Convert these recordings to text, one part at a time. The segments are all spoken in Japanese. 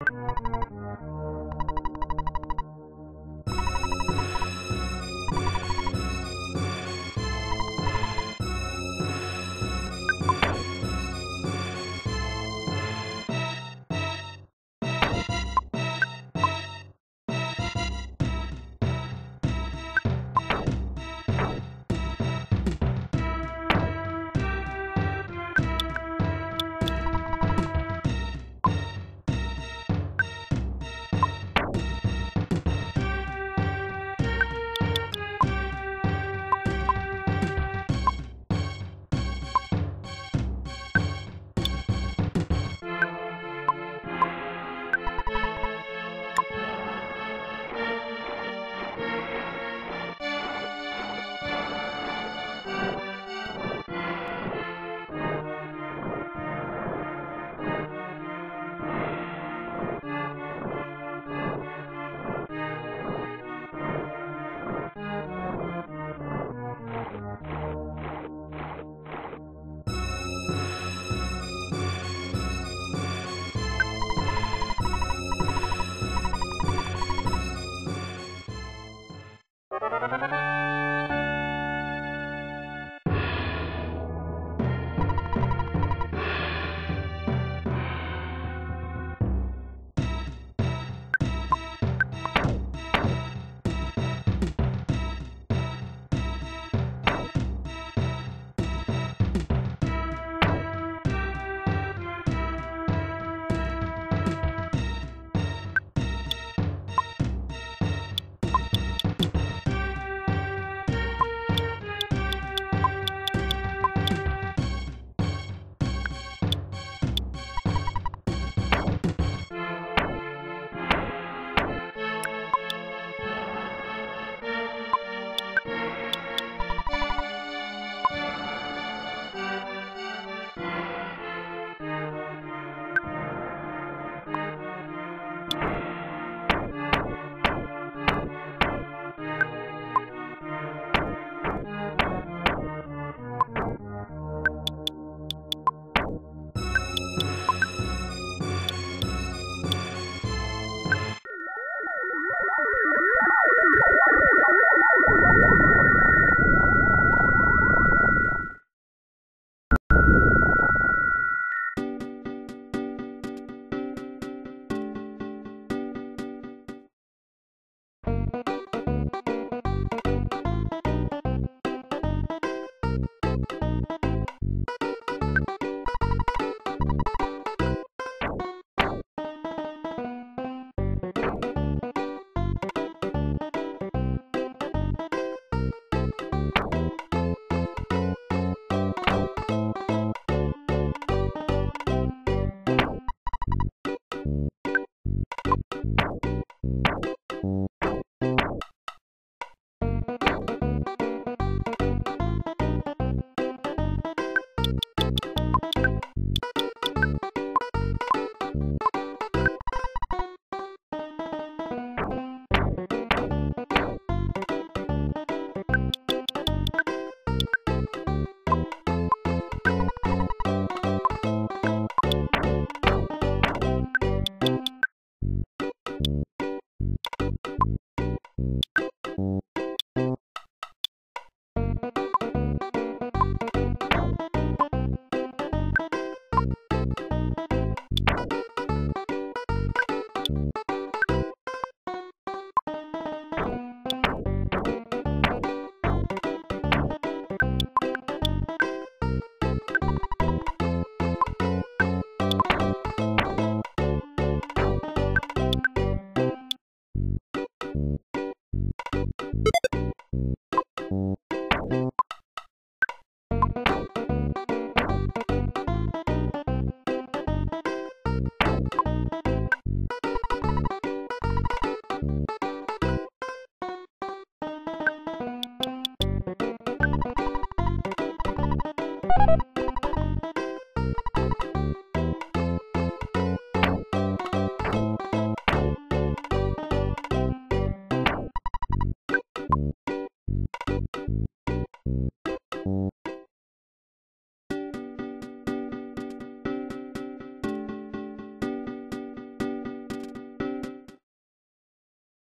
you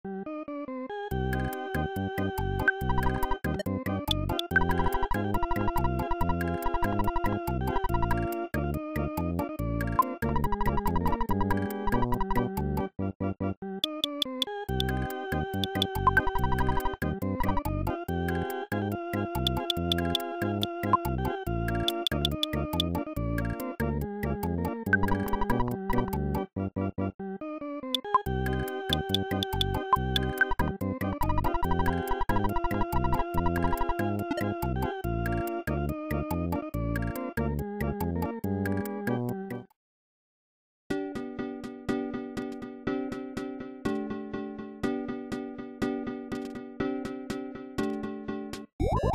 you